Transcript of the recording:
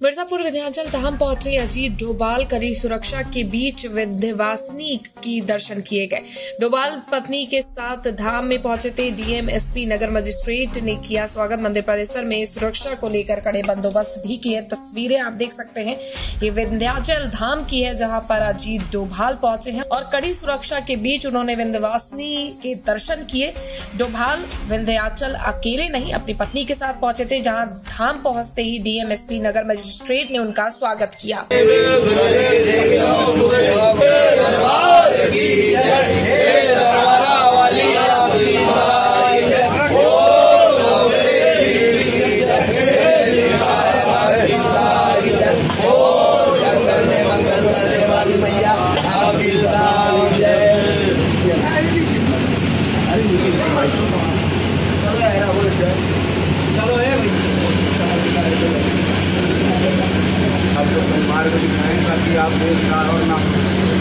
मिर्जापुर विंध्याचल धाम पहुँचे अजीत डोभाल, कड़ी सुरक्षा के बीच विंध्यवासिनी की दर्शन किए गए। डोभाल पत्नी के साथ धाम में पहुँचे थे डीएम एसपी नगर मजिस्ट्रेट ने किया स्वागत। मंदिर परिसर में सुरक्षा को लेकर कड़े बंदोबस्त भी किए। तस्वीरें आप देख सकते हैं। ये विंध्याचल धाम की है, जहाँ पर अजीत डोभाल पहुँचे हैं और कड़ी सुरक्षा के बीच उन्होंने विंध्यवासिनी के दर्शन किए। डोभाल विंध्याचल अकेले नहीं, अपनी पत्नी के साथ पहुँचे थे, जहाँ धाम पहुँचते ही डीएम नगर मजिस्ट्रेट ने उनका स्वागत किया। आपको मार्ग दिखाएँ ताकि आप बेरोजगार और ना